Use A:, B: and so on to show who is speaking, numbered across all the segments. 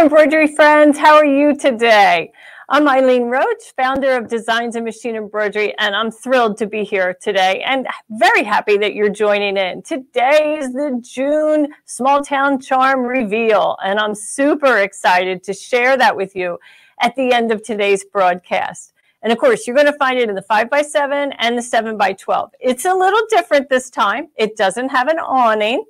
A: embroidery friends. How are you today? I'm Eileen Roche, founder of Designs in Machine Embroidery, and I'm thrilled to be here today and very happy that you're joining in. Today is the June Small Town Charm reveal, and I'm super excited to share that with you at the end of today's broadcast. And of course, you're going to find it in the 5x7 and the 7x12. It's a little different this time. It doesn't have an awning.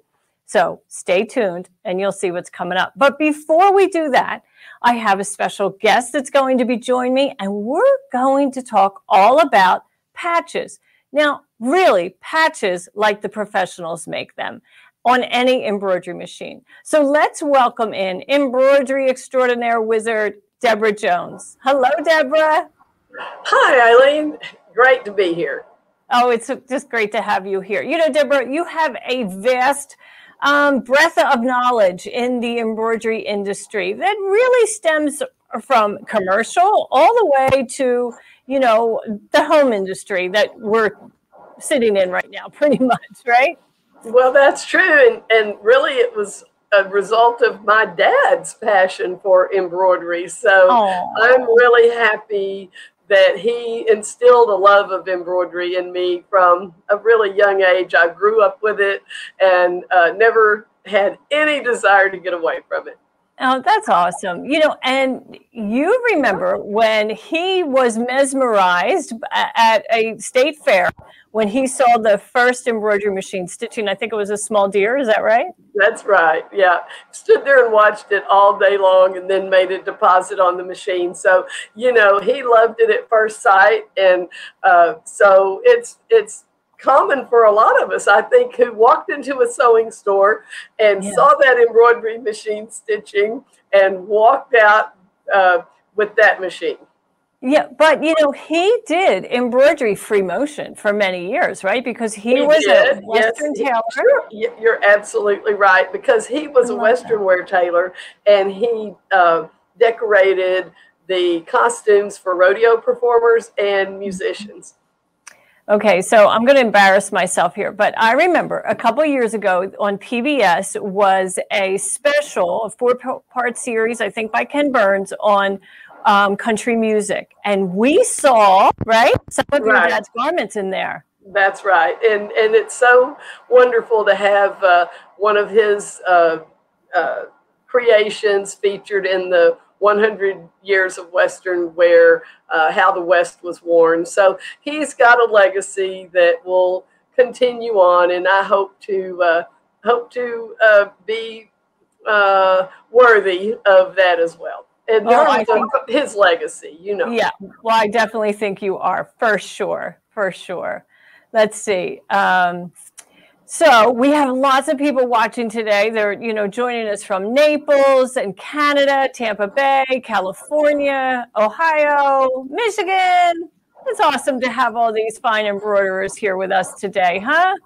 A: So stay tuned and you'll see what's coming up. But before we do that, I have a special guest that's going to be joining me, and we're going to talk all about patches. Now, really, patches like the professionals make them on any embroidery machine. So let's welcome in embroidery extraordinaire wizard, Deborah Jones. Hello, Deborah.
B: Hi, Eileen. Great to be here.
A: Oh, it's just great to have you here. You know, Deborah, you have a vast um, breadth of knowledge in the embroidery industry that really stems from commercial all the way to you know the home industry that we're sitting in right now pretty much right
B: well that's true and, and really it was a result of my dad's passion for embroidery so Aww. i'm really happy that he instilled a love of embroidery in me from a really young age. I grew up with it and uh, never had any desire to get away from it.
A: Oh, that's awesome. You know, and you remember when he was mesmerized at a state fair when he saw the first embroidery machine stitching. I think it was a small deer. Is that right?
B: That's right. Yeah. Stood there and watched it all day long and then made a deposit on the machine. So, you know, he loved it at first sight. And uh, so it's, it's, common for a lot of us, I think, who walked into a sewing store and yeah. saw that embroidery machine stitching and walked out uh, with that machine.
A: Yeah, but you know, he did embroidery free motion for many years, right? Because he, he was did. a Western yes, tailor.
B: You're absolutely right. Because he was a Western that. wear tailor and he uh, decorated the costumes for rodeo performers and musicians.
A: Okay, so I'm going to embarrass myself here, but I remember a couple years ago on PBS was a special, a four-part series, I think by Ken Burns on um, country music, and we saw right some of your dad's garments in there.
B: That's right, and and it's so wonderful to have uh, one of his uh, uh, creations featured in the 100 years of Western wear, uh, how the West was worn. So he's got a legacy that will continue on, and I hope to uh, hope to uh, be uh, worthy of that as well. And oh, think, his legacy, you know.
A: Yeah, well, I definitely think you are for sure, for sure. Let's see. Um, so we have lots of people watching today. They're, you know, joining us from Naples and Canada, Tampa Bay, California, Ohio, Michigan. It's awesome to have all these fine embroiderers here with us today, huh?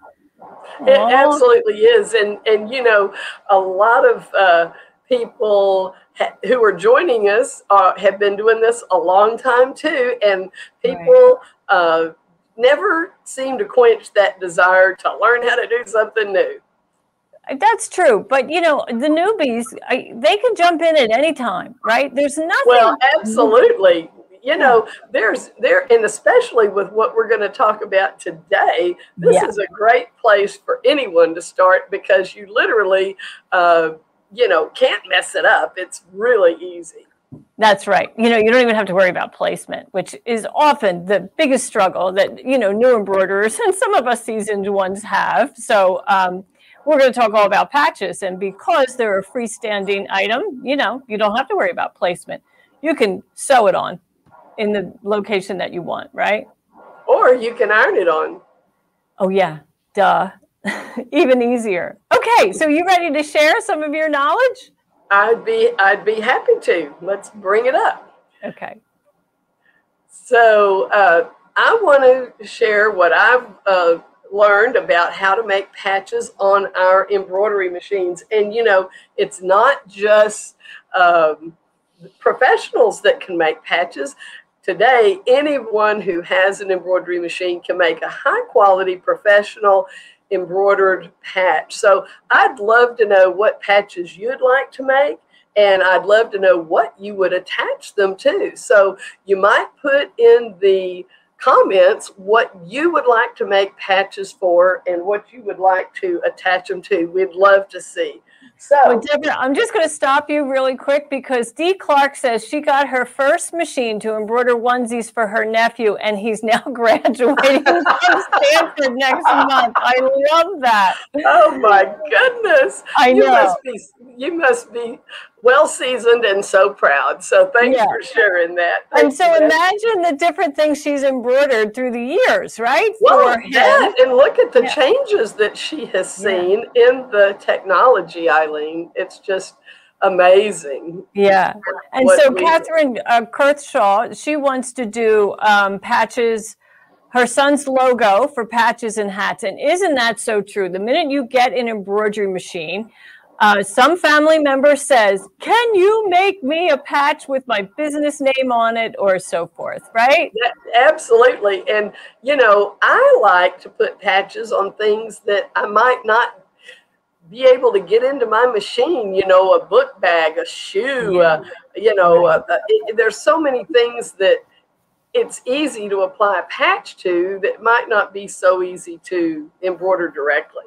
B: It absolutely is, and and you know, a lot of uh, people ha- who are joining us uh, have been doing this a long time too, and people. Right. Uh, never seem to quench that desire to learn how to do something new.
A: That's true, but you know the newbies, I, they can jump in at any time, right? There's nothing.
B: Well, absolutely. You know, there's there, and especially with what we're going to talk about today, this yeah. is a great place for anyone to start because you literally, uh, you know, can't mess it up. It's really easy.
A: That's right. You know, you don't even have to worry about placement, which is often the biggest struggle that, you know, new embroiderers and some of us seasoned ones have. So um, we're going to talk all about patches. And because they're a freestanding item, you know, you don't have to worry about placement. You can sew it on in the location that you want, right?
B: Or you can iron it on.
A: Oh, yeah. Duh. even easier. Okay. So you ready to share some of your knowledge?
B: I'd be I'd be happy to. Let's bring it up.
A: Okay.
B: So uh, I want to share what I've uh, learned about how to make patches on our embroidery machines, and you know, it's not just um, professionals that can make patches. Today, anyone who has an embroidery machine can make a high quality professional embroidered patch. So I'd love to know what patches you'd like to make and I'd love to know what you would attach them to. So you might put in the comments what you would like to make patches for and what you would like to attach them to. We'd love to see. So,
A: well, Deborah, I'm just going to stop you really quick because Dee Clark says she got her first machine to embroider onesies for her nephew, and he's now graduating from Stanford next month. I love that.
B: Oh my goodness!
A: I know.
B: You must be, you must be well seasoned and so proud. So thanks yeah. for sharing that.
A: And so imagine the different things she's embroidered through the years, right?
B: Well, that, and look at the yeah. changes that she has seen yeah. in the technology, Eileen. It's just amazing.
A: Yeah. And so Catherine uh, Kurthshaw, she wants to do um, patches her son's logo for patches and hats. And isn't that so true? The minute you get an embroidery machine, uh, some family member says, Can you make me a patch with my business name on it or so forth, right?
B: Yeah, absolutely. And, you know, I like to put patches on things that I might not be able to get into my machine, you know, a book bag, a shoe, yeah. uh, you know, uh, uh it, there's so many things that it's easy to apply a patch to that might not be so easy to embroider directly.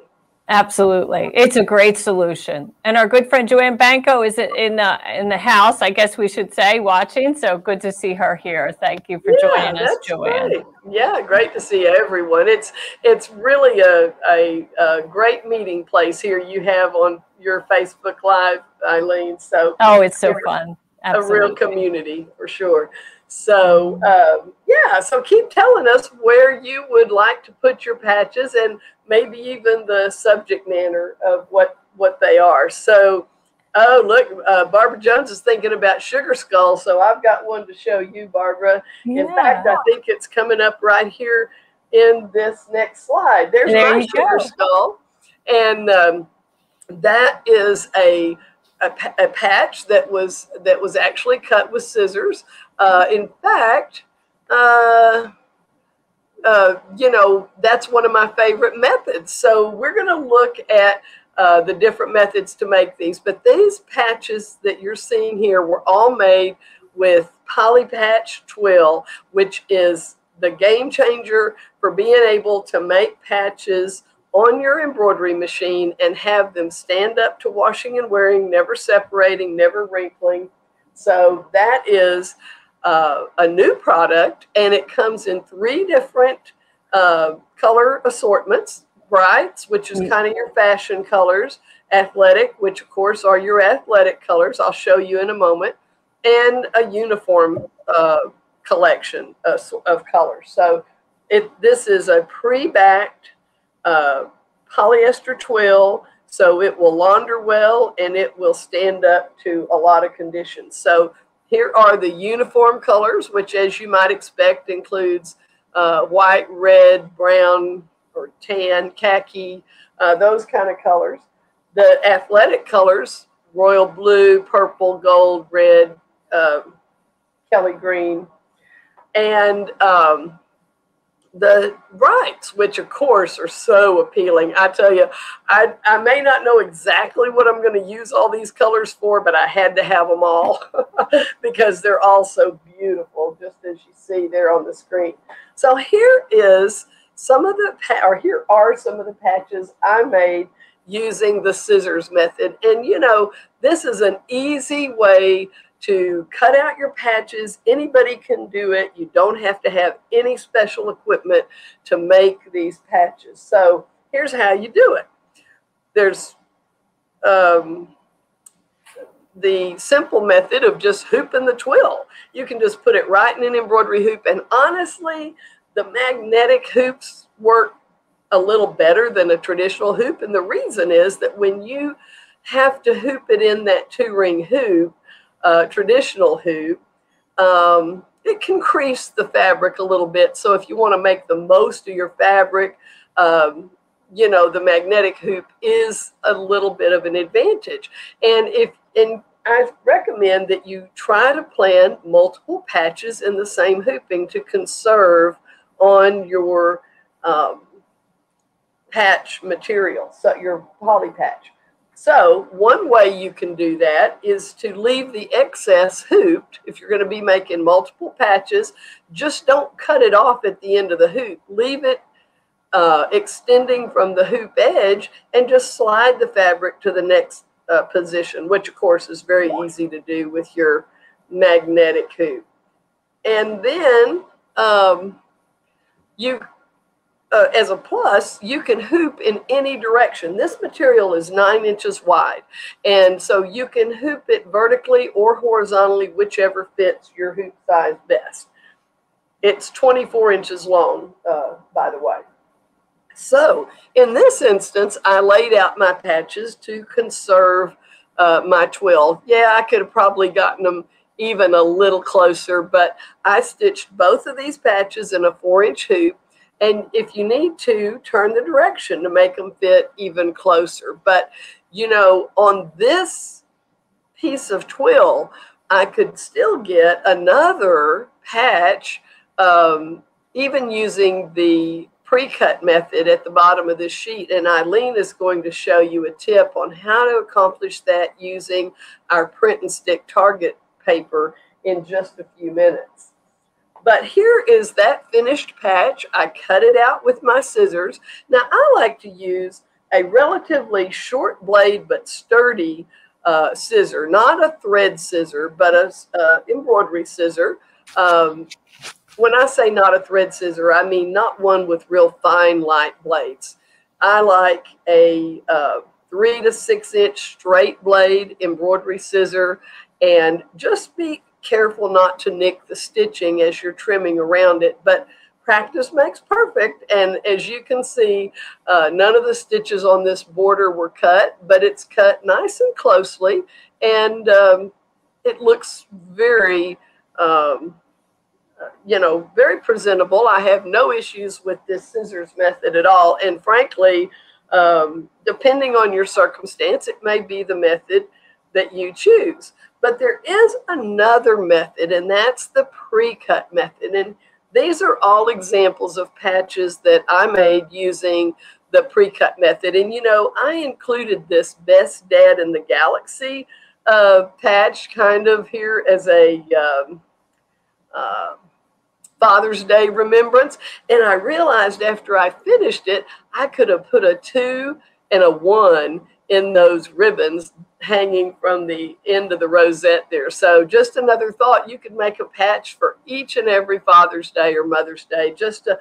A: Absolutely, it's a great solution. And our good friend Joanne Banco is in the in the house, I guess we should say, watching. So good to see her here. Thank you for yeah, joining us, Joanne.
B: Great. Yeah, great to see everyone. It's it's really a, a, a great meeting place here you have on your Facebook Live, Eileen. So
A: oh, it's so fun. Absolutely.
B: A real community for sure. So um, yeah, so keep telling us where you would like to put your patches and maybe even the subject matter of what what they are. So, oh look, uh, Barbara Jones is thinking about sugar skull. So I've got one to show you, Barbara. Yeah. In fact, I think it's coming up right here in this next slide. There's there my sugar go. skull, and um, that is a a, a, patch that was that was actually cut with scissors. Uh, in fact, uh, uh, you know that's one of my favorite methods. So we're going to look at uh, the different methods to make these. But these patches that you're seeing here were all made with poly patch Twill, which is the game changer for being able to make patches on your embroidery machine and have them stand up to washing and wearing, never separating, never wrinkling. So that is uh, a new product and it comes in three different uh, color assortments brights, which is mm. kind of your fashion colors, athletic, which of course are your athletic colors. I'll show you in a moment, and a uniform uh, collection of, of colors. So it this is a pre-backed uh, polyester twill, so it will launder well and it will stand up to a lot of conditions. So here are the uniform colors, which as you might expect includes uh, white, red, brown, or tan, khaki, uh, those kind of colors. The athletic colors, royal blue, purple, gold, red, um, Kelly green. And um, the rights, which of course are so appealing. I tell you, I, I may not know exactly what I'm going to use all these colors for, but I had to have them all because they're all so beautiful, just as you see there on the screen. So here is some of the, or here are some of the patches I made using the scissors method. And you know, this is an easy way to cut out your patches. Anybody can do it. You don't have to have any special equipment to make these patches. So here's how you do it. There's um, the simple method of just hooping the twill. You can just put it right in an embroidery hoop. And honestly, the magnetic hoops work a little better than a traditional hoop. And the reason is that when you have to hoop it in that two ring hoop, uh, traditional hoop, um, it can crease the fabric a little bit. So if you want to make the most of your fabric, um, you know, the magnetic hoop is a little bit of an advantage. And if, and I recommend that you try to plan multiple patches in the same hooping to conserve on your um, patch material, so your poly patch. So one way you can do that is to leave the excess hooped. If you're going to be making multiple patches, just don't cut it off at the end of the hoop. Leave it uh, extending from the hoop edge and just slide the fabric to the next uh, position, which of course is very easy to do with your magnetic hoop. And then um, you uh, as a plus, you can hoop in any direction. This material is nine inches wide, and so you can hoop it vertically or horizontally, whichever fits your hoop size best. It's 24 inches long, uh, by the way. So in this instance, I laid out my patches to conserve uh, my twill. Yeah, I could have probably gotten them even a little closer, but I stitched both of these patches in a four inch hoop and if you need to, turn the direction to make them fit even closer. But, you know, on this piece of twill, I could still get another patch, um, even using the pre-cut method at the bottom of this sheet. And Eileen is going to show you a tip on how to accomplish that using our print and stick target paper in just a few minutes. But here is that finished patch. I cut it out with my scissors. Now I like to use a relatively short blade but sturdy uh, scissor, not a thread scissor, but a uh, embroidery scissor. Um, when I say not a thread scissor, I mean not one with real fine light blades. I like a uh, three to six inch straight blade embroidery scissor and just be careful not to nick the stitching as you're trimming around it. But practice makes perfect. And as you can see, uh, none of the stitches on this border were cut, but it's cut nice and closely. And um, it looks very, um, you know, very presentable. I have no issues with this scissors method at all. And frankly, um, depending on your circumstance, it may be the method that you choose. But there is another method, and that's the pre-cut method. And these are all examples of patches that I made using the pre-cut method. And you know, I included this Best Dad in the Galaxy uh, patch kind of here as a um, uh, Father's Day remembrance. And I realized after I finished it, I could have put a two and a one in those ribbons hanging from the end of the rosette there. So just another thought, you could make a patch for each and every Father's Day or Mother's Day, just a,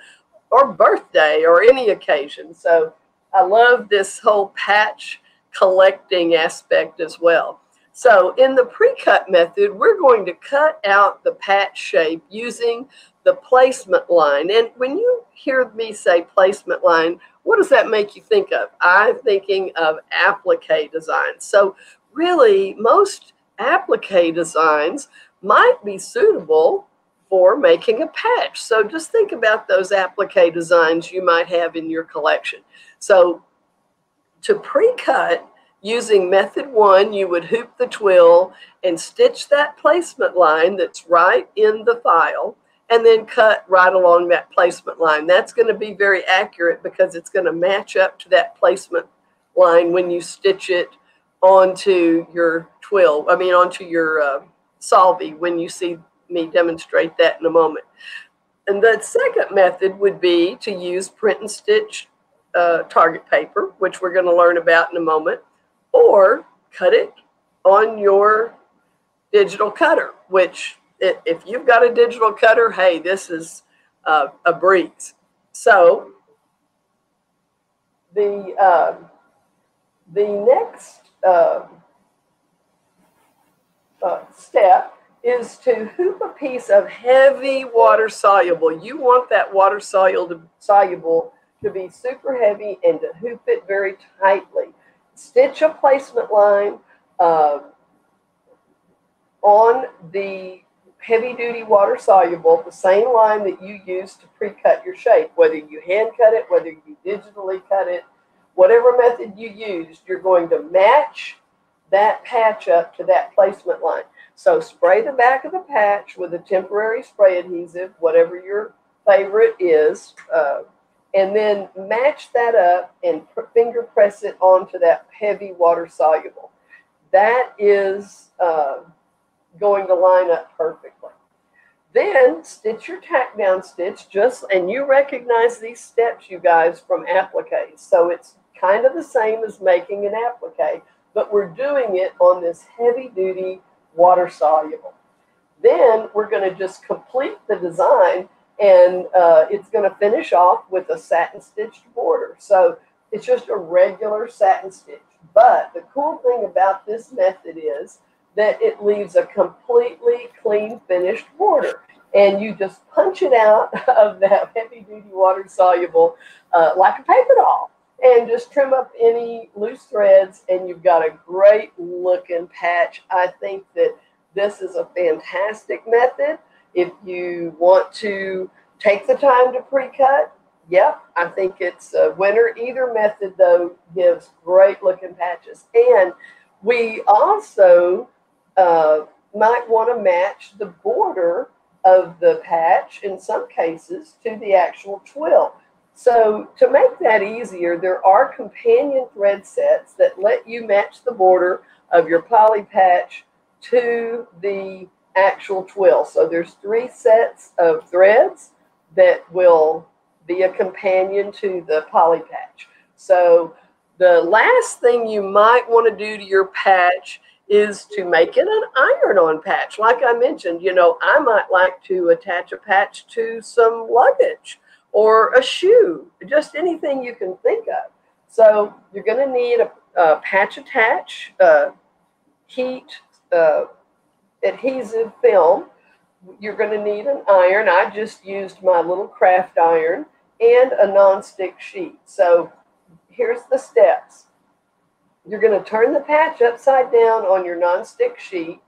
B: or birthday or any occasion. So I love this whole patch collecting aspect as well. So in the pre-cut method, we're going to cut out the patch shape using the placement line. And when you hear me say placement line, what does that make you think of? I'm thinking of applique designs. So really, most applique designs might be suitable for making a patch. So just think about those applique designs you might have in your collection. So to pre-cut, using method one, you would hoop the twill and stitch that placement line that's right in the file and then cut right along that placement line. That's going to be very accurate because it's going to match up to that placement line when you stitch it onto your twill, I mean, onto your uh, Solvy when you see me demonstrate that in a moment. And the second method would be to use print and stick uh, target paper, which we're going to learn about in a moment, or cut it on your digital cutter, which if you've got a digital cutter, hey, this is uh, a breeze. So the uh, the next uh, uh, step is to hoop a piece of heavy water soluble. You want that water soluble soluble to be super heavy and to hoop it very tightly. Stitch a placement line uh, on the heavy duty water soluble, the same line that you use to pre-cut your shape, whether you hand cut it, whether you digitally cut it, whatever method you used, you're going to match that patch up to that placement line. So spray the back of the patch with a temporary spray adhesive, whatever your favorite is, uh, and then match that up and finger press it onto that heavy water soluble. That is uh, going to line up perfectly. Then stitch your tack down stitch just, and you recognize these steps, you guys, from appliques. So it's kind of the same as making an applique, but we're doing it on this heavy duty water soluble. Then we're going to just complete the design and uh, it's going to finish off with a satin stitched border. So it's just a regular satin stitch. But the cool thing about this method is that it leaves a completely clean finished border. And you just punch it out of that heavy duty water soluble uh, like a paper doll and just trim up any loose threads and you've got a great looking patch. I think that this is a fantastic method. If you want to take the time to pre-cut, yep, I think it's a winner. Either method, though, gives great looking patches. And we also uh, might want to match the border of the patch in some cases to the actual twill. So to make that easier, there are companion thread sets that let you match the border of your poly patch to the actual twill. So there's three sets of threads that will be a companion to the poly patch. So the last thing you might want to do to your patch is to make it an iron-on patch. Like I mentioned, you know, I might like to attach a patch to some luggage or a shoe, just anything you can think of. So you're going to need a, a patch attach, uh, heat uh, adhesive film. You're going to need an iron. I just used my little craft iron and a non-stick sheet. So here's the steps. You're going to turn the patch upside down on your non-stick sheet,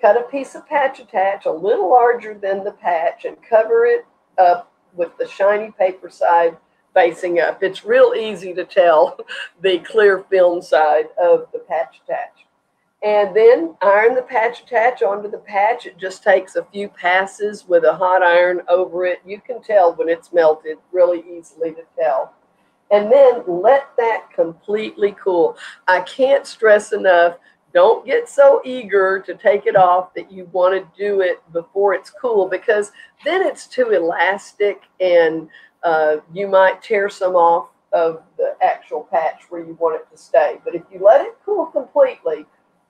B: cut a piece of patch attach a little larger than the patch and cover it up with the shiny paper side facing up. It's real easy to tell the clear film side of the patch attach. And then iron the patch attach onto the patch. It just takes a few passes with a hot iron over it. You can tell when it's melted really easily to tell. And then let that completely cool. I can't stress enough don't get so eager to take it off that you want to do it before it's cool because then it's too elastic and uh, you might tear some off of the actual patch where you want it to stay. But if you let it cool completely,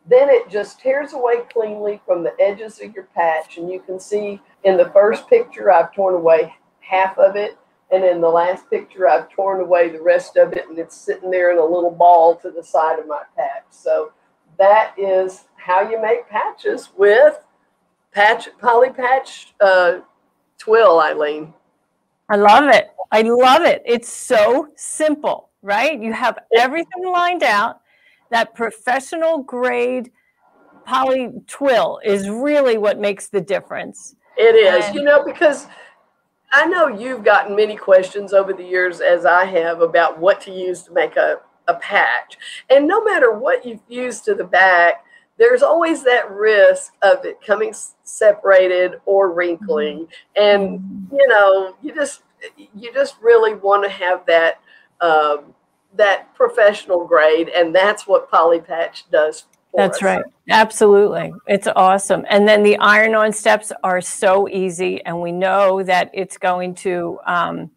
B: then it just tears away cleanly from the edges of your patch. And you can see in the first picture, I've torn away half of it. And in the last picture, I've torn away the rest of it. And it's sitting there in a little ball to the side of my patch. So that is how you make patches with patch poly patch uh, twill, Eileen.
A: I love it. I love it. It's so simple, right? You have everything lined out. That professional grade poly twill is really what makes the difference.
B: It is, and, you know, because I know you've gotten many questions over the years, as I have, about what to use to make a a patch. And no matter what you fuse to the back, there's always that risk of it coming separated or wrinkling. And mm-hmm. you know, you just you just really want to have that um, that professional grade, and that's what Polypatch does.
A: That's
B: us.
A: right. Absolutely. It's awesome. And then the iron on steps are so easy, and we know that it's going to um,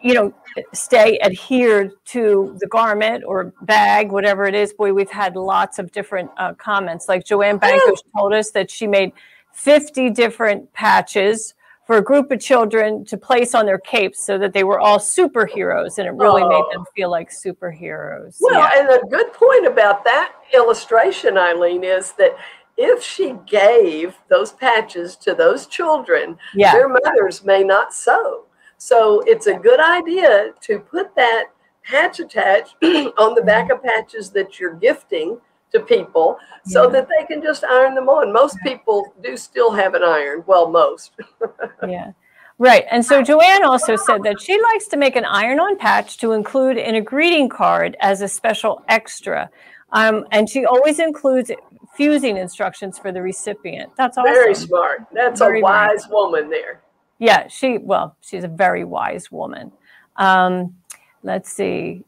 A: you know, stay adhered to the garment or bag, whatever it is. Boy, we've had lots of different uh, comments. Like Joanne Bankish told us that she made 50 different patches for a group of children to place on their capes so that they were all superheroes and it really oh. made them feel like superheroes.
B: Well, yeah. and a good point about that illustration, Eileen, is that if she gave those patches to those children, yeah. their mothers may not sew. So it's a good idea to put that patch attach on the back of patches that you're gifting to people so that they can just iron them on. Most people do still have an iron. Well, most.
A: yeah. Right. And so Joanne also said that she likes to make an iron on patch to include in a greeting card as a special extra. Um, and she always includes fusing instructions for the recipient. That's awesome.
B: Very smart. That's Very a wise woman there.
A: Yeah, she, well, she's a very wise woman. Um, let's see.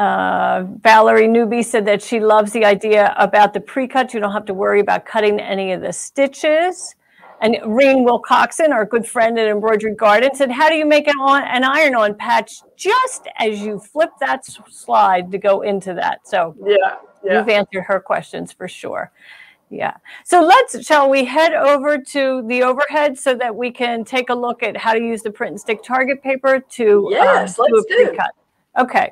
A: Uh, Valerie Newby said that she loves the idea about the pre-cut. You don't have to worry about cutting any of the stitches. And Reen Wilcoxon, our good friend at Embroidery Garden, said, how do you make an, on, an iron-on patch just as you flip that slide to go into that? So
B: yeah, yeah.
A: you've answered her questions for sure. Yeah. So let's, shall we head over to the overhead so that we can take a look at how to use the print and stick target paper to,
B: um, yes, um, let's do
A: pre-cut. Okay.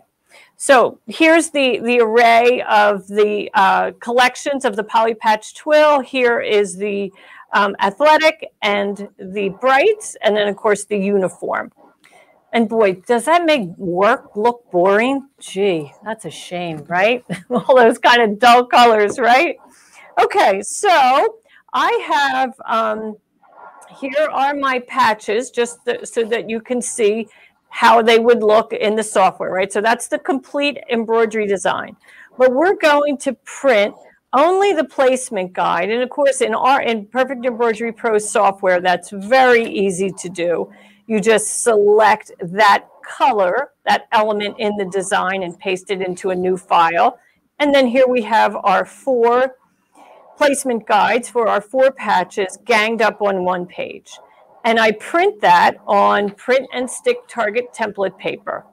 A: So here's the, the array of the uh, collections of the Poly Patch Twill. Here is the um, athletic and the brights, and then of course the uniform. And boy, does that make work look boring? Gee, that's a shame, right? All those kind of dull colors, right? Okay, so I have, um, here are my patches just so that you can see how they would look in the software, right? So that's the complete embroidery design. But we're going to print only the placement guide. And of course, in our in Perfect Embroidery Pro software, that's very easy to do. You just select that color, that element in the design and paste it into a new file. And then here we have our four placement guides for our four patches ganged up on one page. And I print that on print and stick target template paper.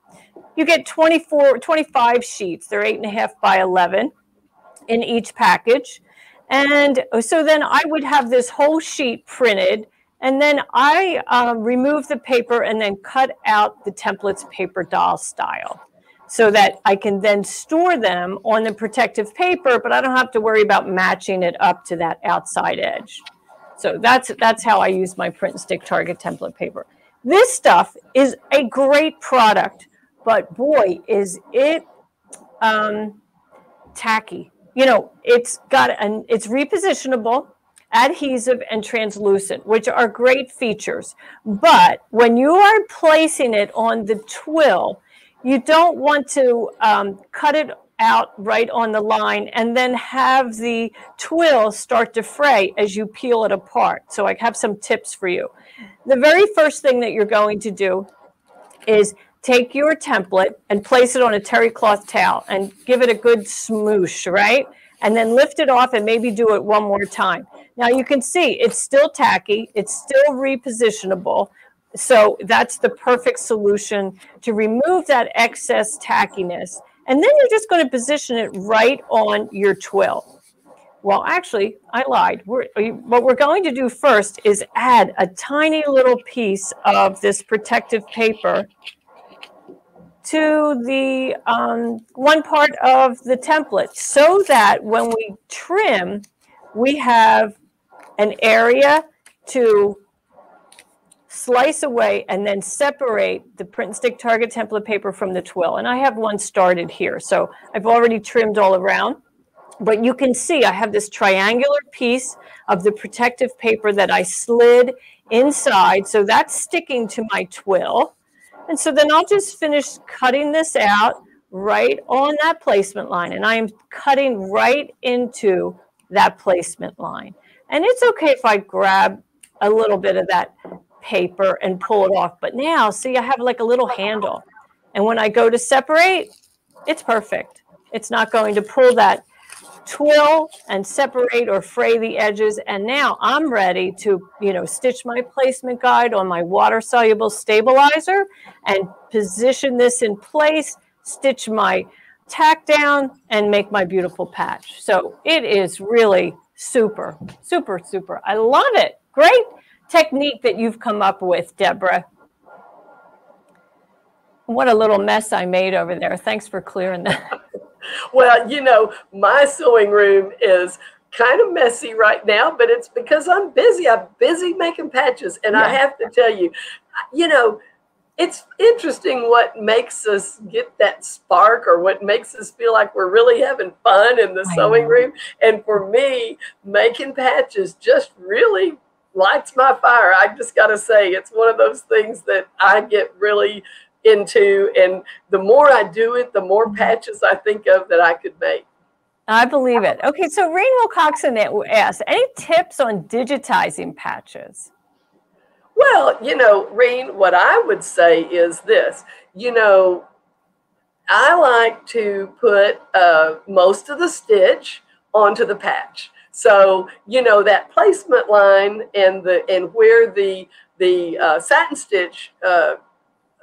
A: You get 24, 25 sheets. They're eight and a half by 11 in each package. And so then I would have this whole sheet printed and then I um, remove the paper and then cut out the templates paper doll style so that I can then store them on the protective paper, but I don't have to worry about matching it up to that outside edge. So that's, that's how I use my print and stick target template paper. This stuff is a great product, but boy, is it um, tacky you know, it's got an, it's repositionable, adhesive, and translucent, which are great features. But when you are placing it on the twill, you don't want to um, cut it out right on the line and then have the twill start to fray as you peel it apart. So I have some tips for you. The very first thing that you're going to do is take your template and place it on a terry cloth towel and give it a good smoosh, right? And then lift it off and maybe do it one more time. Now you can see it's still tacky, it's still repositionable. So that's the perfect solution to remove that excess tackiness. And then you're just going to position it right on your twill. Well, actually, I lied. We're, what we're going to do first is add a tiny little piece of this protective paper to the um, one part of the template so that when we trim, we have an area to slice away and then separate the print and stick target template paper from the twill. And I have one started here. So I've already trimmed all around. But you can see I have this triangular piece of the protective paper that I slid inside. So that's sticking to my twill. And so then I'll just finish cutting this out right on that placement line. And I am cutting right into that placement line. And it's okay if I grab a little bit of that paper and pull it off. But now, see, I have like a little handle. And when I go to separate, it's perfect. It's not going to pull that twill and separate or fray the edges. And now I'm ready to, you know, stitch my placement guide on my water soluble stabilizer and position this in place, stitch my tack down and make my beautiful patch. So it is really super, super, super. I love it. Great technique that you've come up with, Deborah. What a little mess I made over there. Thanks for clearing that.
B: well, you know, my sewing room is kind of messy right now, but it's because I'm busy. I'm busy making patches. And yeah. I have to tell you, you know, it's interesting what makes us get that spark or what makes us feel like we're really having fun in the I sewing know. room. And for me, making patches just really lights my fire. I just got to say, it's one of those things that I get really into. And the more I do it, the more mm-hmm. patches I think of that I could make.
A: I believe it. Okay, so Reen Wilcoxon asked, any tips on digitizing patches?
B: Well, you know, Reen, what I would say is this. You know, I like to put uh, most of the stitch onto the patch. So you know that placement line and the and where the the uh, satin stitch uh,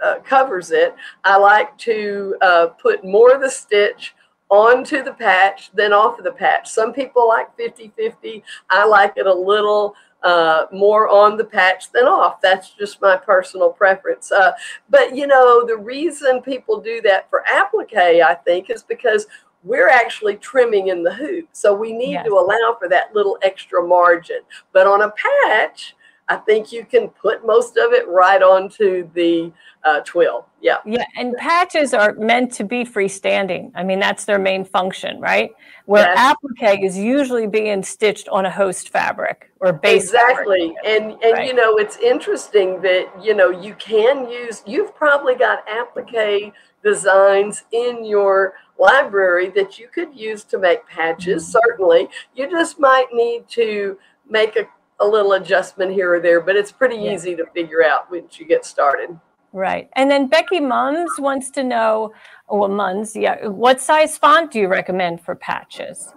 B: uh, covers it, I like to uh, put more of the stitch onto the patch than off of the patch. Some people like 50-50. I like it a little uh, more on the patch than off. That's just my personal preference. Uh, but you know, the reason people do that for applique, I think, is because we're actually trimming in the hoop. So we need yes. to allow for that little extra margin. But on a patch, I think you can put most of it right onto the uh, twill. Yeah.
A: Yeah. And patches are meant to be freestanding. I mean, that's their main function, right? Where yes. applique is usually being stitched on a host fabric or base.
B: Exactly. Fabric. And, and right. you know, it's interesting that, you know, you can use, you've probably got applique designs in your library that you could use to make patches, mm-hmm. certainly. You just might need to make a, a little adjustment here or there, but it's pretty yeah. easy to figure out once you get started.
A: Right. And then Becky Mums wants to know, well, Mums, yeah, what size font do you recommend for patches?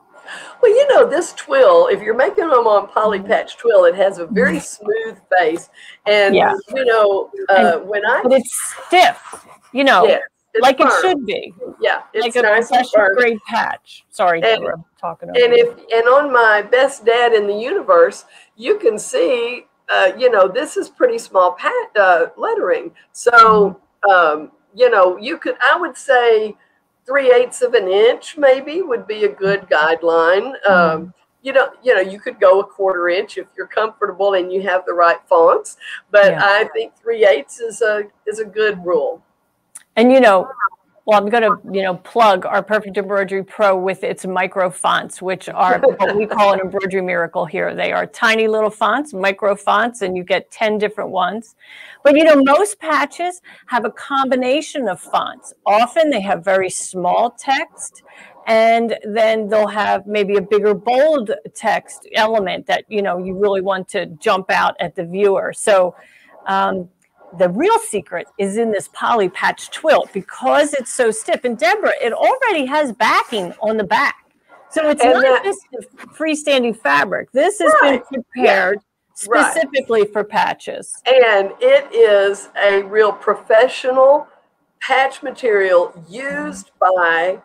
B: Well, you know, this twill, if you're making them on poly mm-hmm. patch twill, it has a very mm-hmm. smooth face. And, yeah. you know, uh,
A: and,
B: when I.
A: But it's stiff, you know. Like firm. it should be.
B: Yeah,
A: it's like a nice professional grade patch. Sorry,
B: and,
A: Deborah, talking
B: over. And if and on my best dad in the universe, you can see, uh, you know, this is pretty small pat uh, lettering. So, mm-hmm. um, you know, you could, I would say, three eighths of an inch maybe would be a good guideline. Um, mm-hmm. you know, you know, you could go a quarter inch if you're comfortable and you have the right fonts, but yeah. I think three eighths is a is a good rule.
A: And you know, well, I'm going to, you know, plug our Perfect Embroidery Pro with its micro fonts, which are what we call an embroidery miracle here. They are tiny little fonts, micro fonts, and you get 10 different ones. But, you know, most patches have a combination of fonts. Often they have very small text, and then they'll have maybe a bigger bold text element that, you know, you really want to jump out at the viewer. So, um, the real secret is in this poly patch twill because it's so stiff. And Deborah, it already has backing on the back. So it's and not that, just a freestanding fabric. This has right, been prepared yeah, specifically right. for patches.
B: And it is a real professional patch material used by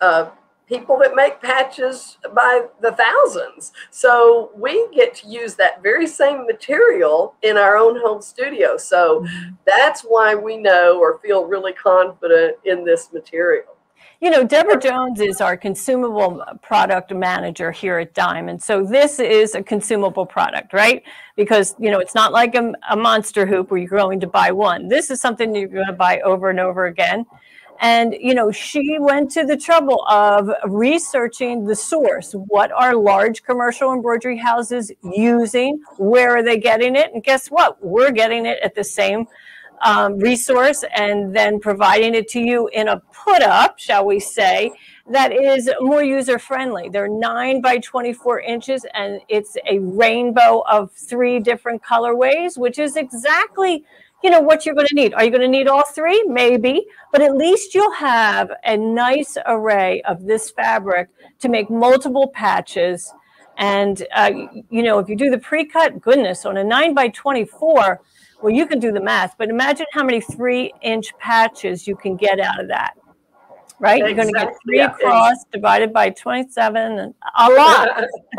B: uh, people that make patches by the thousands. So we get to use that very same material in our own home studio. So mm-hmm. that's why we know or feel really confident in this material.
A: You know, Deborah Jones is our consumable product manager here at DIME. So this is a consumable product, right? Because, you know, it's not like a, a monster hoop where you're going to buy one. This is something you're going to buy over and over again. And, you know, she went to the trouble of researching the source. What are large commercial embroidery houses using? Where are they getting it? And guess what? We're getting it at the same um, resource and then providing it to you in a put up, shall we say, that is more user friendly. They're 9 by 24 inches and it's a rainbow of three different colorways, which is exactly you know what you're going to need. Are you going to need all three? Maybe, but at least you'll have a nice array of this fabric to make multiple patches. And uh, you know, if you do the pre-cut, goodness, on a nine by 24, well, you can do the math. But imagine how many three-inch patches you can get out of that right? Exactly. You're going to get three yeah. across divided by 27 and a lot.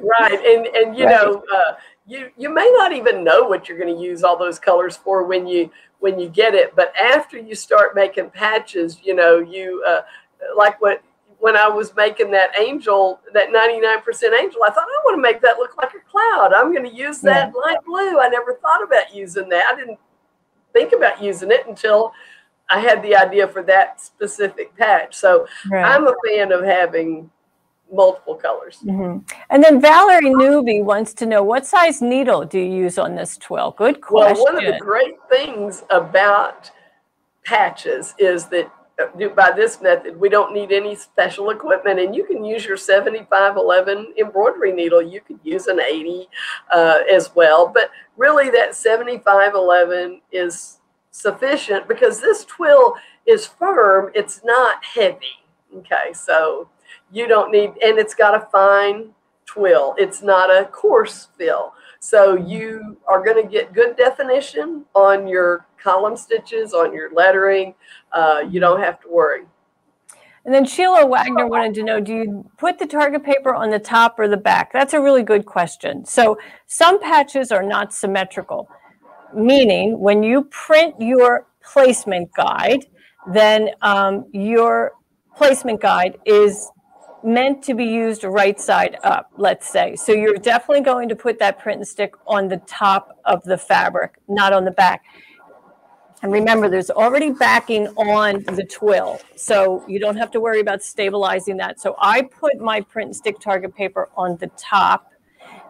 B: right. And, and you right. know, uh, you you may not even know what you're going to use all those colors for when you when you get it but after you start making patches you know you uh, like what when I was making that angel, that 99% angel, I thought, I want to make that look like a cloud. I'm going to use that yeah. light blue. I never thought about using that. I didn't think about using it until I had the idea for that specific patch. So right. I'm a fan of having multiple colors. Mm-hmm.
A: And then Valerie Newby wants to know what size needle do you use on this twill? Good question.
B: Well, one of the great things about patches is that by this method, we don't need any special equipment, and you can use your 7511 embroidery needle. You could use an 80 uh, as well, but really that 7511 is sufficient because this twill is firm. It's not heavy. Okay, so you don't need, and it's got a fine twill. It's not a coarse fill. So you are going to get good definition on your column stitches, on your lettering. Uh, you don't have to worry.
A: And then Sheila Wagner wanted to know, do you put the target paper on the top or the back? That's a really good question. So some patches are not symmetrical, meaning when you print your placement guide, then um, your placement guide is meant to be used right side up, let's say. So you're definitely going to put that print and stick on the top of the fabric, not on the back. And remember, there's already backing on the twill, so you don't have to worry about stabilizing that. So I put my print and stick target paper on the top.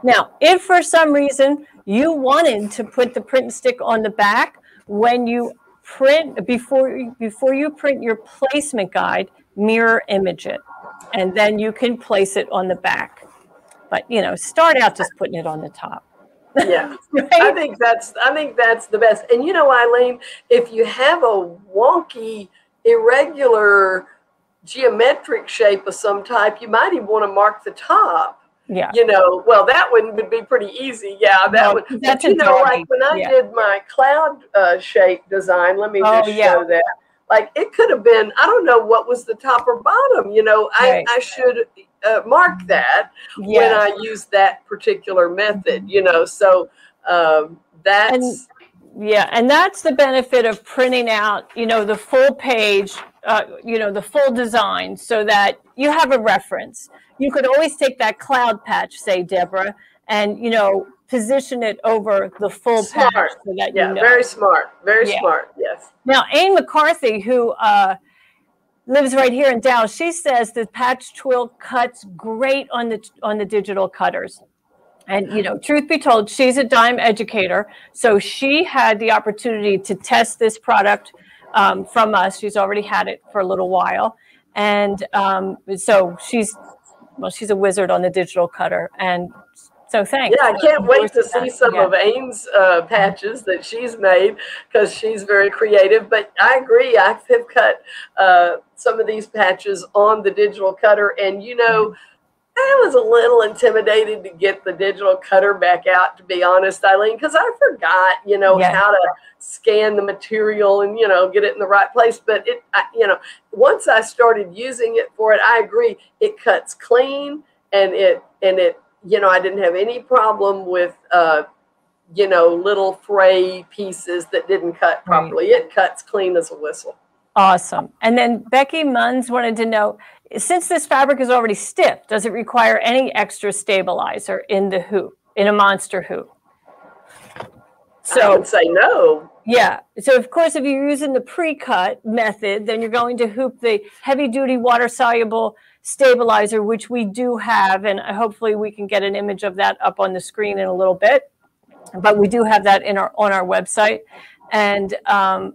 A: Now, if for some reason you wanted to put the print and stick on the back, when you print, before, before you print your placement guide, mirror image it and then you can place it on the back. But you know, start out just putting it on the top.
B: Yeah, right? I think that's I think that's the best. And you know, Eileen, if you have a wonky, irregular, geometric shape of some type, you might even want to mark the top.
A: Yeah.
B: You know, well, that one would be pretty easy. Yeah, that well, would. That's but, you know, like when I yeah. did my cloud uh, shape design, let me oh, just yeah. show that like it could have been i don't know what was the top or bottom you know right. i, I should uh, mark that yes. when i use that particular method you know so um, that's
A: and, yeah and that's the benefit of printing out you know the full page uh, you know the full design so that you have a reference you could always take that cloud patch say deborah and you know position it over the full
B: smart.
A: patch
B: so that yeah, you know. very smart, very yeah. smart. Yes.
A: Now, Anne McCarthy, who uh, lives right here in Dallas, she says the patch twill cuts great on the on the digital cutters. And you know, truth be told, she's a DIME educator, so she had the opportunity to test this product um, from us. She's already had it for a little while, and um, so she's well, she's a wizard on the digital cutter, and so thanks.
B: Yeah, I can't wait to see some yeah. of Anne's uh, patches that she's made because she's very creative. But I agree, I have cut uh, some of these patches on the digital cutter, and you know. I was a little intimidated to get the digital cutter back out, to be honest, Eileen, because I forgot, you know, yeah. how to scan the material and, you know, get it in the right place. But it, I, you know, once I started using it for it, I agree, it cuts clean and it and it you know, I didn't have any problem with, uh, you know, little fray pieces that didn't cut properly. Right. It cuts clean as a whistle.
A: Awesome. And then Becky Munns wanted to know, since this fabric is already stiff, does it require any extra stabilizer in the hoop, in a monster hoop?
B: So I would say no.
A: Yeah. So of course, if you're using the pre-cut method, then you're going to hoop the heavy-duty water-soluble stabilizer, which we do have, and hopefully we can get an image of that up on the screen in a little bit. But we do have that in our on our website. And um,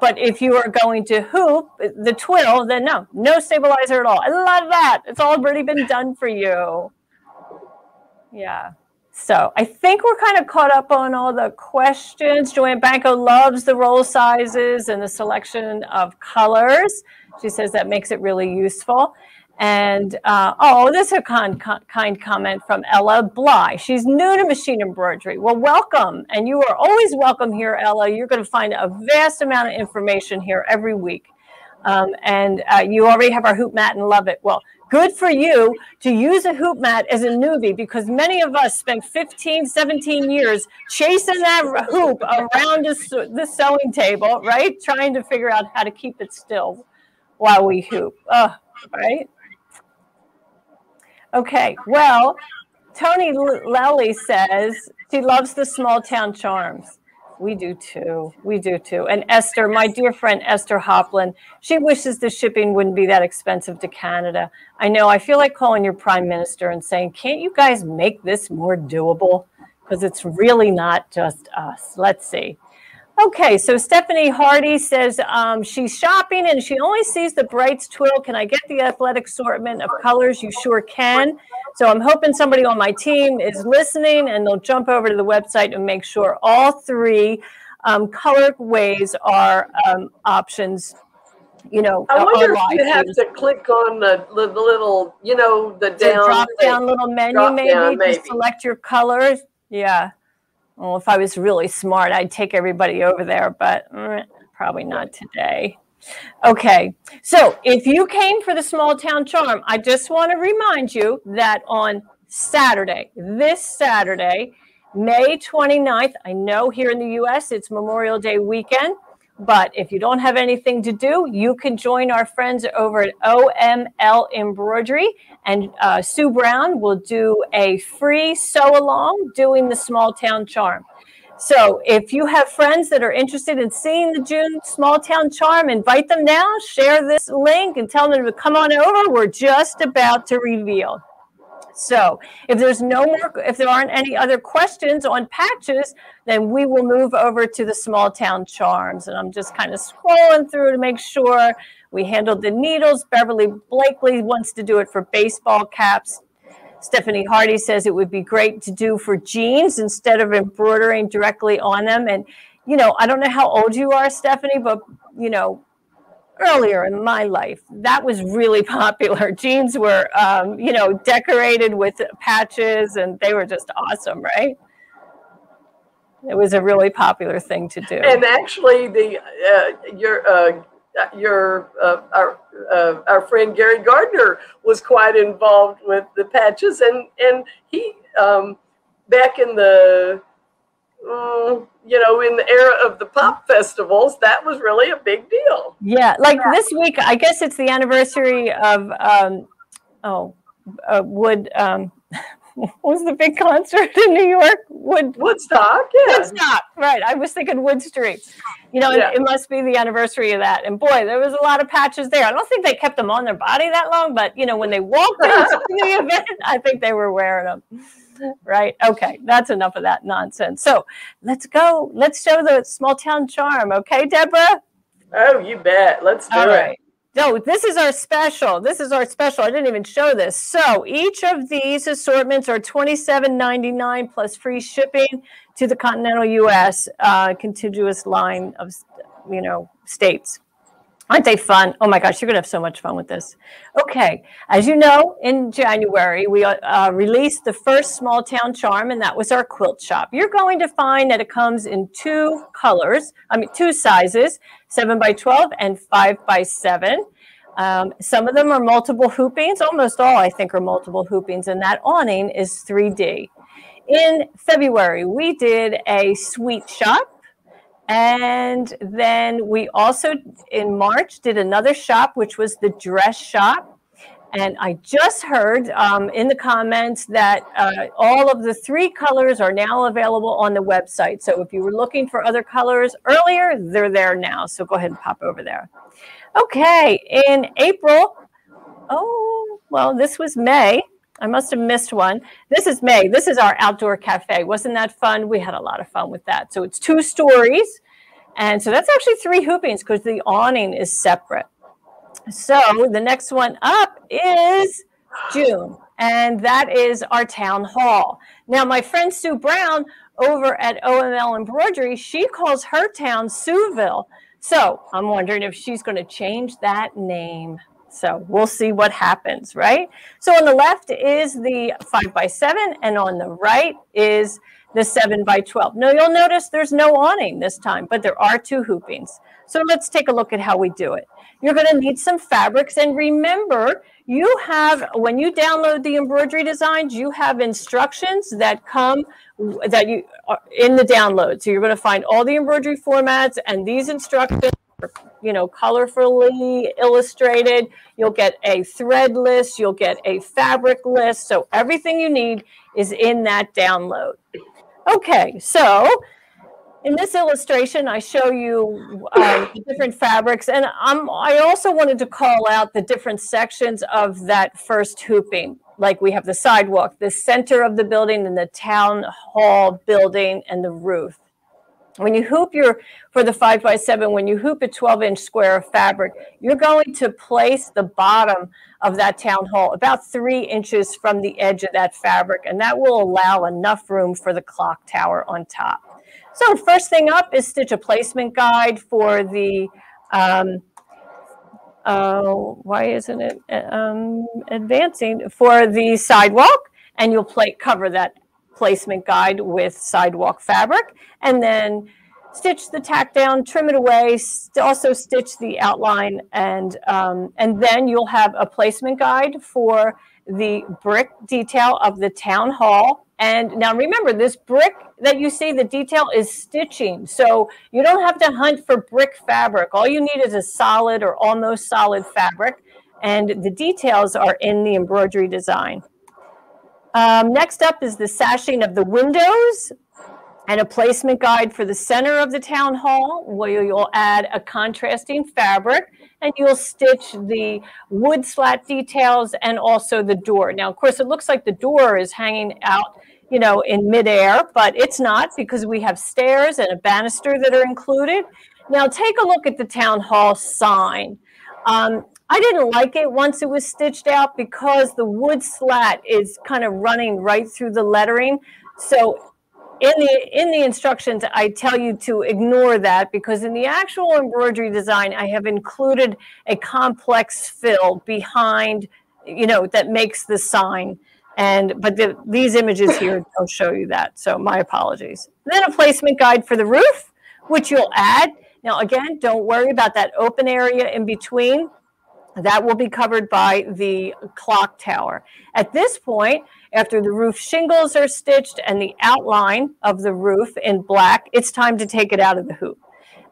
A: but if you are going to hoop the twill, then no, no stabilizer at all. I love that. It's already been done for you. Yeah. So I think we're kind of caught up on all the questions. Joanne Banco loves the roll sizes and the selection of colors. She says that makes it really useful. And uh, oh, this is a kind, kind comment from Ella Bly. She's new to machine embroidery. Well, welcome. And you are always welcome here, Ella. You're going to find a vast amount of information here every week. Um, and uh, you already have our hoop mat and love it. Well, good for you to use a hoop mat as a newbie because many of us spent 15, 17 years chasing that hoop around the sewing table, right? Trying to figure out how to keep it still while we hoop. Oh, right? Okay, well, Tony Lelly says she loves the small town charms. We do too. We do too. And Esther, my dear friend Esther Hopland, she wishes the shipping wouldn't be that expensive to Canada. I know. I feel like calling your prime minister and saying, can't you guys make this more doable? Because it's really not just us. Let's see. Okay, so Stephanie Hardy says um, she's shopping and she only sees the Brights twill. Can I get the athletic assortment of colors? You sure can. So I'm hoping somebody on my team is listening and they'll jump over to the website and make sure all three um, colorways are um, options. You know,
B: I wonder if you have to click on the, the little, you know, the down
A: drop down little menu, maybe, down, maybe to select your colors. Yeah. Well, if I was really smart, I'd take everybody over there, but mm, probably not today. Okay, so if you came for the small town charm, I just want to remind you that on Saturday, this Saturday, May 29th, I know here in the US it's Memorial Day weekend. But if you don't have anything to do, you can join our friends over at OML Embroidery. And uh, Sue Brown will do a free sew along doing the small town charm. So if you have friends that are interested in seeing the June small town charm, invite them now, share this link, and tell them to come on over. We're just about to reveal. So if there's no more, if there aren't any other questions on patches, then we will move over to the small town charms. And I'm just kind of scrolling through to make sure we handled the needles. Beverly Blakely wants to do it for baseball caps. Stephanie Hardy says it would be great to do for jeans instead of embroidering directly on them. And, you know, I don't know how old you are, Stephanie, but, you know, earlier in my life, that was really popular. Jeans were, um, you know, decorated with patches and they were just awesome, right? It was a really popular thing to do.
B: And actually, the uh, your uh, your uh, our uh, our friend Gary Gardner was quite involved with the patches, and and he um, back in the Mm, you know, in the era of the pop festivals, that was really a big deal.
A: Yeah, like yeah. this week, I guess it's the anniversary of um, oh, uh, Wood. Um, was the big concert in New York?
B: Wood Woodstock, yeah.
A: Woodstock, right? I was thinking Wood Street. You know, yeah. it, must be the anniversary of that. And boy, there was a lot of patches there. I don't think they kept them on their body that long, but you know, when they walked into the event, I think they were wearing them right? Okay, that's enough of that nonsense. So let's go. Let's show the small town charm. Okay, Deborah?
B: Oh, you bet. Let's do All it. Right.
A: So this is our special. This is our special. I didn't even show this. So each of these assortments are $27.99 plus free shipping to the continental U.S. Uh, contiguous line of, you know, states. Aren't they fun? Oh my gosh, you're going to have so much fun with this. Okay, as you know, in January, we uh, released the first small town charm, and that was our quilt shop. You're going to find that it comes in two colors, I mean, two sizes 7 by 12 and 5 by 7. Um, some of them are multiple hoopings, almost all, I think, are multiple hoopings, and that awning is 3D. In February, we did a sweet shop and then we also, in March, did another shop, which was the dress shop. And I just heard um, in the comments that uh, all of the three colors are now available on the website. So if you were looking for other colors earlier, they're there now. So go ahead and pop over there. Okay, in April, oh, well, this was May. I must have missed one. This is May. This is our outdoor cafe. Wasn't that fun? We had a lot of fun with that. So it's two stories. And so that's actually three hoopings because the awning is separate. So the next one up is June. And that is our town hall. Now, my friend Sue Brown over at OML Embroidery, she calls her town Sueville. So I'm wondering if she's going to change that name. So we'll see what happens, right? So on the left is the five by seven, and on the right is the seven by 12. Now you'll notice there's no awning this time, but there are two hoopings. So let's take a look at how we do it. You're going to need some fabrics. And remember, you have, when you download the embroidery designs, you have instructions that come that you are in the download. So you're going to find all the embroidery formats and these instructions you know, colorfully illustrated. You'll get a thread list, you'll get a fabric list. So everything you need is in that download. Okay, so in this illustration, I show you um, the different fabrics, and I'm, I also wanted to call out the different sections of that first hooping. Like we have the sidewalk, the center of the building, and the town hall building, and the roof. When you hoop your for the five by seven when you hoop a 12 inch square of fabric you're going to place the bottom of that town hall about three inches from the edge of that fabric and that will allow enough room for the clock tower on top. So first thing up is stitch a placement guide for the um, uh, why isn't it um, advancing for the sidewalk and you'll plate cover that placement guide with sidewalk fabric and then stitch the tack down, trim it away, also stitch the outline and, um, and then you'll have a placement guide for the brick detail of the town hall. And now remember this brick that you see, the detail is stitching. So you don't have to hunt for brick fabric. All you need is a solid or almost solid fabric. And the details are in the embroidery design. Um, next up is the sashing of the windows and a placement guide for the center of the town hall where you'll add a contrasting fabric and you'll stitch the wood slat details and also the door. Now, of course, it looks like the door is hanging out, you know, in midair, but it's not because we have stairs and a banister that are included. Now, take a look at the town hall sign. Um, I didn't like it once it was stitched out because the wood slat is kind of running right through the lettering. So in the in the instructions, I tell you to ignore that because in the actual embroidery design, I have included a complex fill behind, you know, that makes the sign. And but the, these images here don't show you that. So my apologies. Then a placement guide for the roof, which you'll add. Now again, don't worry about that open area in between that will be covered by the clock tower. At this point, after the roof shingles are stitched and the outline of the roof in black, it's time to take it out of the hoop.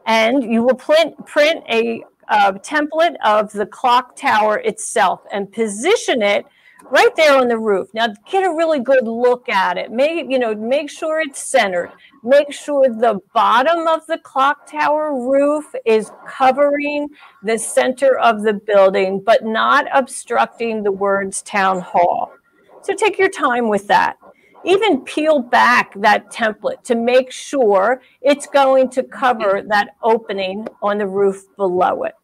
A: And you will print, print a uh, template of the clock tower itself and position it right there on the roof. Now get a really good look at it. Make you know, make sure it's centered. Make sure the bottom of the clock tower roof is covering the center of the building, but not obstructing the words town hall. So take your time with that. Even peel back that template to make sure it's going to cover that opening on the roof below it.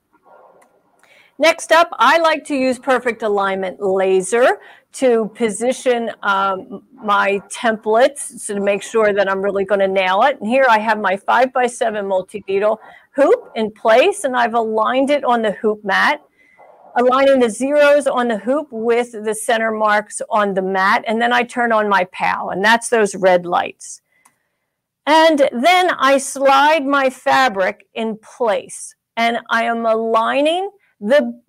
A: Next up, I like to use perfect alignment laser to position um, my templates so to make sure that I'm really going to nail it. And here I have my 5 by 7 multi-needle hoop in place and I've aligned it on the hoop mat, aligning the zeros on the hoop with the center marks on the mat. And then I turn on my PAL and that's those red lights. And then I slide my fabric in place and I am aligning the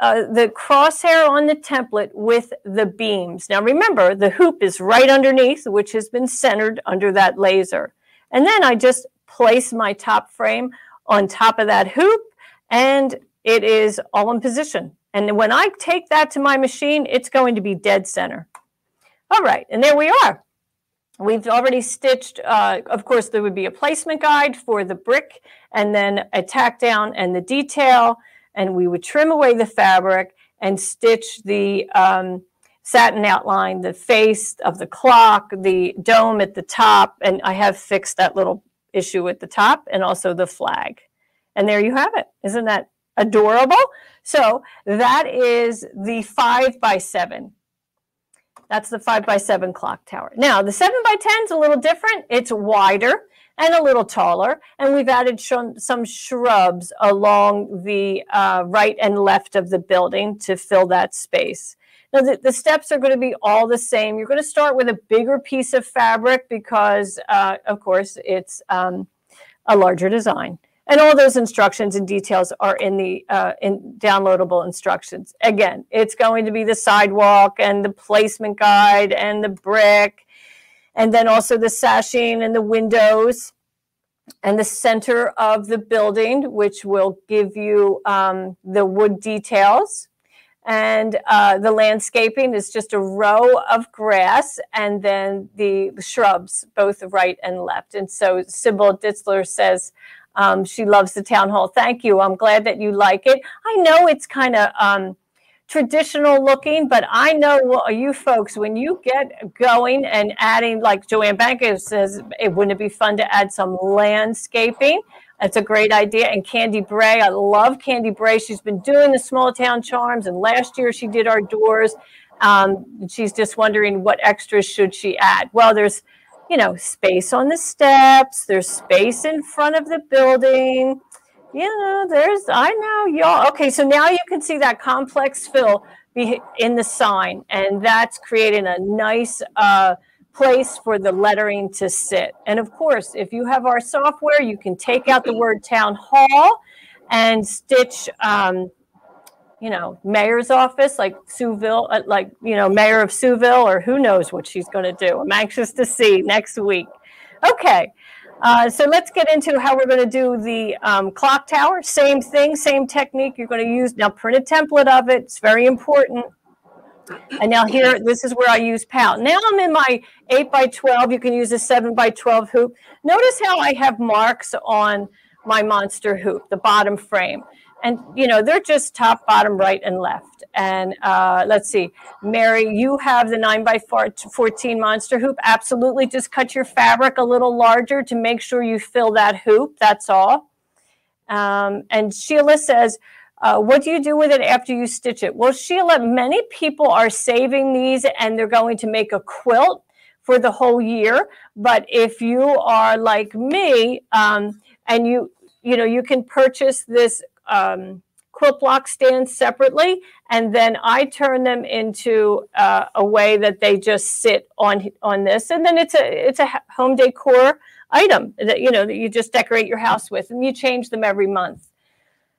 A: uh, the crosshair on the template with the beams. Now remember, the hoop is right underneath, which has been centered under that laser. And then I just place my top frame on top of that hoop and it is all in position. And when I take that to my machine, it's going to be dead center. All right, and there we are. We've already stitched, uh, of course, there would be a placement guide for the brick and then a tack down and the detail and we would trim away the fabric and stitch the um, satin outline, the face of the clock, the dome at the top, and I have fixed that little issue at the top and also the flag. And there you have it. Isn't that adorable? So that is the five by seven. That's the five by seven clock tower. Now the seven by 10 is a little different. It's wider and a little taller. And we've added some shrubs along the uh, right and left of the building to fill that space. Now, the, the, steps are going to be all the same. You're going to start with a bigger piece of fabric because, uh, of course, it's um, a larger design. And all those instructions and details are in the uh, in downloadable instructions. Again, it's going to be the sidewalk and the placement guide and the brick and then also the sashing and the windows and the center of the building, which will give you um, the wood details. And uh, the landscaping is just a row of grass and then the shrubs, both right and left. And so Sybil Ditzler says um, she loves the town hall. Thank you. I'm glad that you like it. I know it's kind of um, traditional looking, but I know you folks, when you get going and adding, like Joanne Banco says, it wouldn't it be fun to add some landscaping? That's a great idea. And Candy Bray, I love Candy Bray. She's been doing the small town charms, and last year she did our doors. Um, she's just wondering what extras should she add. Well, there's, you know, space on the steps. There's space in front of the building. You know, there's, I know y'all. Okay, so now you can see that complex fill be in the sign, and that's creating a nice, uh, place for the lettering to sit. And of course, if you have our software, you can take out the word town hall and stitch, um, you know, mayor's office, like Sueville, uh, like, you know, mayor of Sueville, or who knows what she's going to do. I'm anxious to see next week. Okay. Uh, so let's get into how we're going to do the um, clock tower. Same thing, same technique. You're going to use now print a template of it. It's very important. And now here, this is where I use PAL. Now I'm in my 8 by 12. You can use a 7 by 12 hoop. Notice how I have marks on my monster hoop, the bottom frame. And, you know, they're just top, bottom, right, and left. And uh, let's see, Mary, you have the 9 by 14 monster hoop. Absolutely, just cut your fabric a little larger to make sure you fill that hoop. That's all. Um, and Sheila says, uh, what do you do with it after you stitch it? Well, Sheila, many people are saving these and they're going to make a quilt for the whole year. But if you are like me um, and you, you know, you can purchase this um, quilt block stand separately, and then I turn them into uh, a way that they just sit on on this, and then it's a it's a home decor item that you know that you just decorate your house with, and you change them every month.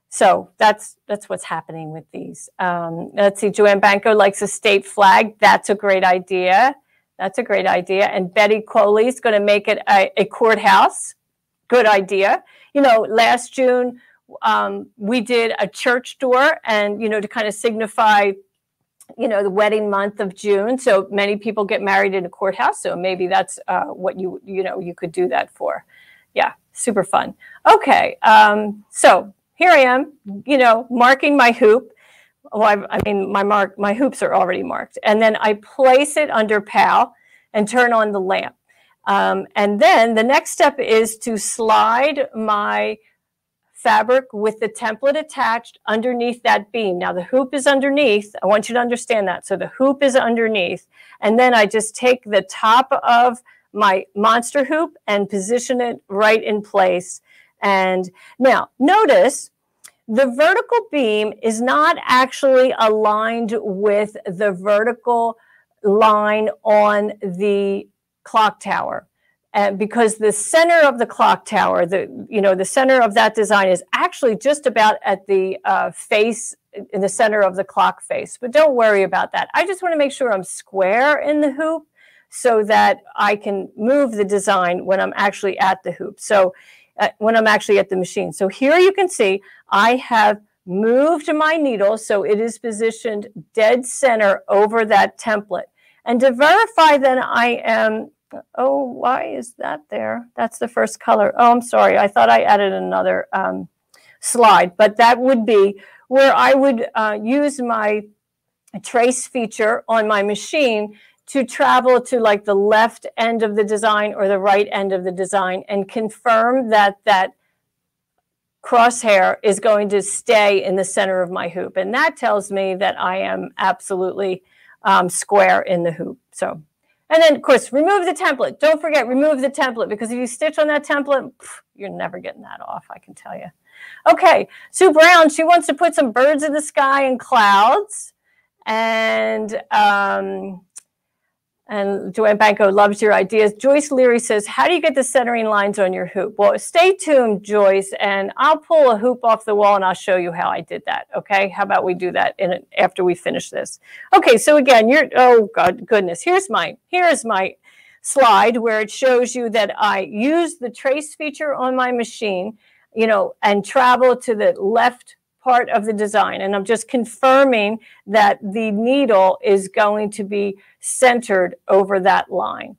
A: So that's that's what's happening with these. Um, let's see, Joanne Banco likes a state flag. That's a great idea. That's a great idea. And Betty Coley is going to make it a, a, courthouse. Good idea. You know, last June um, we did a church door, and you know to kind of signify, you know, the wedding month of June. So many people get married in a courthouse. So maybe that's uh, what you you know you could do that for. Yeah, super fun. Okay, um, so here I am, you know, marking my hoop. Well, I, I mean, my mark, my hoops are already marked. And then I place it under PAL and turn on the lamp. Um, and then the next step is to slide my fabric with the template attached underneath that beam. Now the hoop is underneath. I want you to understand that. So the hoop is underneath. And then I just take the top of my monster hoop and position it right in place and now notice the vertical beam is not actually aligned with the vertical line on the clock tower. And because the center of the clock tower, the you know the center of that design is actually just about at the uh, face in the center of the clock face. But don't worry about that. I just want to make sure I'm square in the hoop so that I can move the design when I'm actually at the hoop. So uh, when I'm actually at the machine. So here you can see I have moved my needle so it is positioned dead center over that template. And to verify that I am, oh, why is that there? That's the first color. Oh, I'm sorry. I thought I added another um, slide, but that would be where I would uh, use my trace feature on my machine to travel to like the left end of the design or the right end of the design and confirm that that crosshair is going to stay in the center of my hoop. And that tells me that I am absolutely um, square in the hoop. So, and then of course, remove the template. Don't forget, remove the template because if you stitch on that template, you're never getting that off, I can tell you. Okay, Sue Brown, she wants to put some birds in the sky and clouds. And um, and Joanne Banco loves your ideas. Joyce Leary says, How do you get the centering lines on your hoop? Well, stay tuned, Joyce, and I'll pull a hoop off the wall and I'll show you how I did that. Okay. How about we do that in after we finish this? Okay. So again, you're, oh God, goodness. Here's my, here's my slide where it shows you that I use the trace feature on my machine, you know, and travel to the left part of the design. And I'm just confirming that the needle is going to be centered over that line.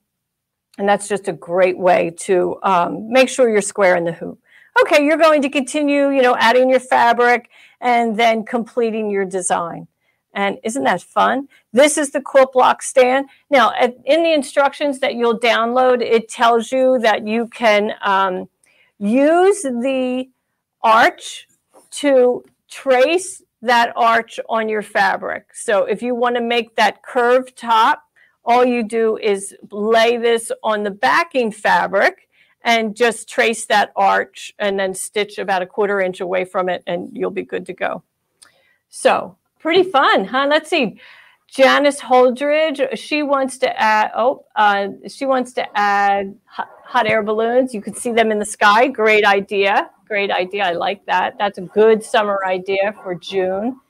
A: And that's just a great way to um, make sure you're square in the hoop. Okay, you're going to continue, you know, adding your fabric and then completing your design. And isn't that fun? This is the quilt block stand. Now, in the instructions that you'll download, it tells you that you can um, use the arch to trace that arch on your fabric. So if you want to make that curved top, all you do is lay this on the backing fabric and just trace that arch and then stitch about a quarter inch away from it and you'll be good to go. So pretty fun, huh? Let's see. Janice Holdridge, she wants to add, oh, uh, she wants to add hot, hot air balloons. You can see them in the sky. Great idea. Great idea. I like that. That's a good summer idea for June.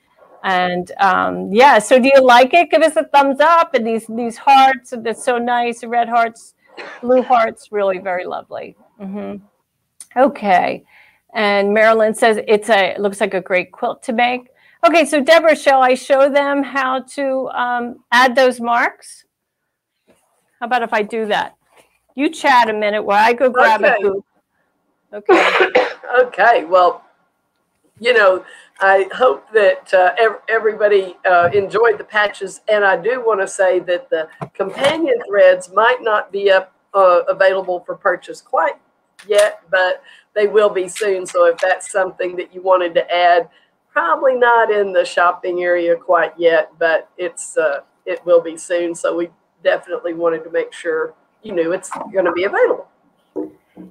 A: And um, yeah, so do you like it? Give us a thumbs up. And these these hearts, that's so nice. Red hearts, blue hearts, really very lovely. Mm-hmm. Okay. And Marilyn says it's a it looks like a great quilt to make. Okay, so Deborah, shall I show them how to um, add those marks? How about if I do that? You chat a minute while I go grab okay. a hoop.
B: Okay. okay. Well, you know, I hope that uh, everybody uh, enjoyed the patches, and I do want to say that the companion threads might not be up uh, available for purchase quite yet, but they will be soon. So if that's something that you wanted to add, probably not in the shopping area quite yet, but it's uh, it will be soon. So we definitely wanted to make sure you knew it's going to be available.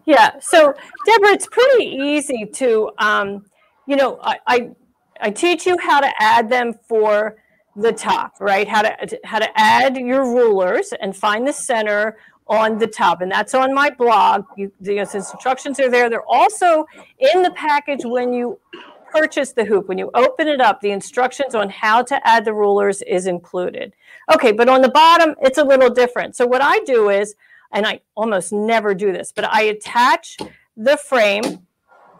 A: Yeah. So Deborah, it's pretty easy to, um, you know, I, I I teach you how to add them for the top, right? How to how to add your rulers and find the center on the top, and that's on my blog. You, the instructions are there. They're also in the package when you purchase the hoop, when you open it up, the instructions on how to add the rulers is included. Okay, but on the bottom, it's a little different. So what I do is, and I almost never do this, but I attach the frame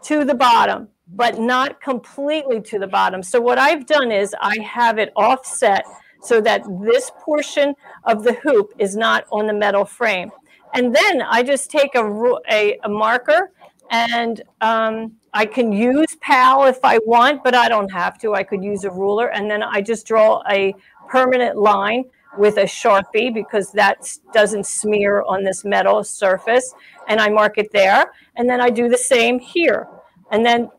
A: to the bottom, but not completely to the bottom. So what I've done is I have it offset so that this portion of the hoop is not on the metal frame. And then I just take a, a, a marker and um, I can use PAL if I want, but I don't have to. I could use a ruler and then I just draw a permanent line with a Sharpie because that doesn't smear on this metal surface and I mark it there. And then I do the same here. And then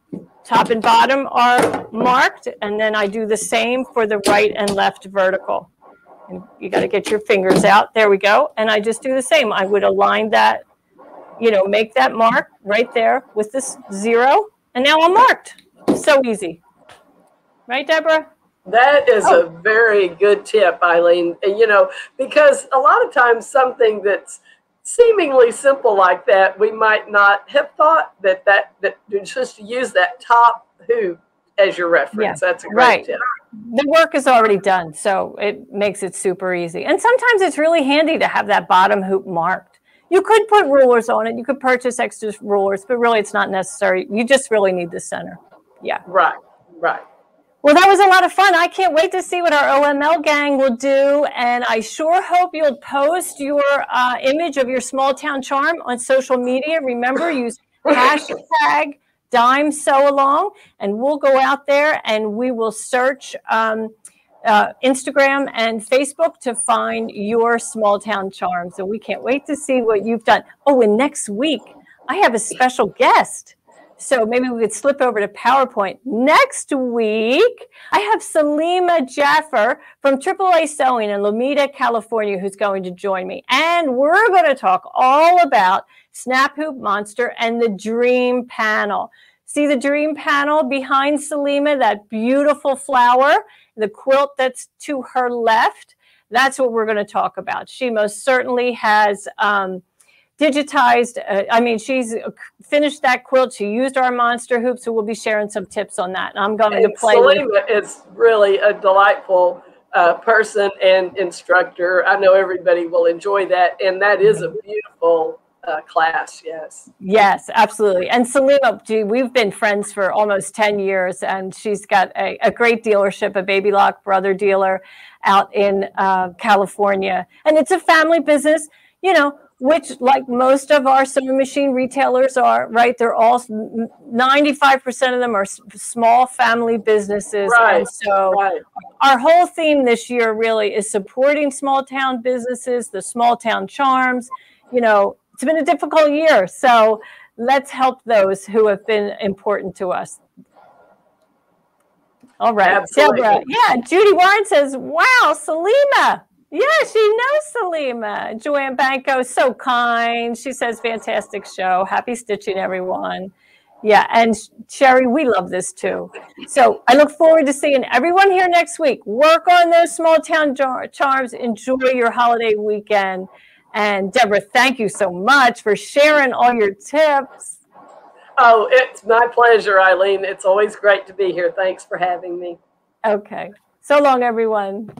A: top and bottom are marked and then I do the same for the right and left vertical. And you got to get your fingers out. There we go. And I just do the same. I would align that you know, make that mark right there with this zero, and now I'm marked. So easy. Right, Deborah?
B: That is oh. a very good tip, Eileen. And, you know, because a lot of times something that's seemingly simple like that, we might not have thought that that, that just to use that top hoop as your reference. Yeah. That's a great right. tip.
A: The work is already done, so it makes it super easy. And sometimes it's really handy to have that bottom hoop marked. You could put rulers on it. You could purchase extra rulers, but really it's not necessary. You just really need the center. Yeah.
B: Right, right.
A: Well, that was a lot of fun. I can't wait to see what our OML gang will do. And I sure hope you'll post your uh, image of your small town charm on social media. Remember, use hashtag DIME sew along, and we'll go out there and we will search um, uh, Instagram and Facebook to find your small town charm. So we can't wait to see what you've done. Oh, and next week I have a special guest. So maybe we could slip over to PowerPoint. Next week, I have Salima Jaffer from AAA Sewing in Lomita, California, who's going to join me. And we're going to talk all about Snap Hoop Monster and the Dream Panel. See the Dream Panel behind Salima, that beautiful flower? the quilt that's to her left, that's what we're going to talk about. She most certainly has um, digitized, uh, I mean, she's finished that quilt. She used our monster hoop, so we'll be sharing some tips on that. And I'm going and to play
B: Salima with is really a delightful uh, person and instructor. I know everybody will enjoy that. And that is a beautiful uh, class. Yes.
A: Yes, absolutely. And Salima, gee, we've been friends for almost 10 years, and she's got a, a great dealership, a Baby Lock Brother dealer out in uh, California. And it's a family business. You know, which like most of our sewing machine retailers are, right? They're all 95% of them are small family businesses.
B: Right.
A: And so
B: Right.
A: our whole theme this year really is supporting small town businesses, the small town charms. You know, it's been a difficult year. So let's help those who have been important to us. All right.
B: Absolutely.
A: Deborah. Yeah. Judy Warren says, wow, Salima. Yeah, she knows Salima. Joanne Banco, so kind. She says, fantastic show. Happy stitching, everyone. Yeah, and Sherry, we love this too. So I look forward to seeing everyone here next week. Work on those small town jar- charms. Enjoy your holiday weekend. And Deborah, thank you so much for sharing all your tips.
B: Oh, it's my pleasure, Eileen. It's always great to be here. Thanks for having me.
A: Okay. So long, everyone.